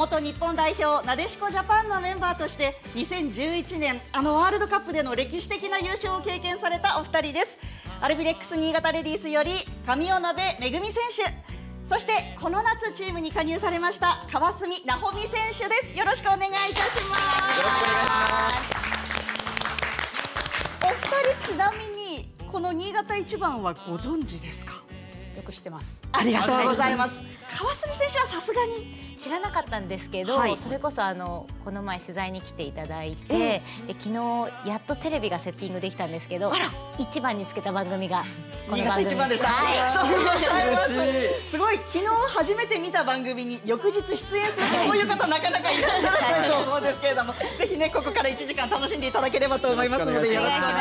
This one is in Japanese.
元日本代表なでしこジャパンのメンバーとして2011年あのワールドカップでの歴史的な優勝を経験されたお二人です。アルビレックス新潟レディースより神尾鍋めぐみ選手。そしてこの夏チームに加入されました川澄奈穂美選手です。よろしくお願いいたしますよろしくお願いします。お二人ちなみにこの新潟一番はご存知ですか？よく知ってます。ありがとうございます。川澄選手はさすがに知らなかったんですけど、はい、それこそあのこの前取材に来ていただいて、えー、昨日やっとテレビがセッティングできたんですけど一番につけた番組がこの番組。でした、はい、ありがとうございます。すごい。昨日初めて見た番組に翌日出演するこういう方なかなかいらっしゃらないと思うんですけれどもぜひねここから1時間楽しんでいただければと思いますのでよろしくお願いします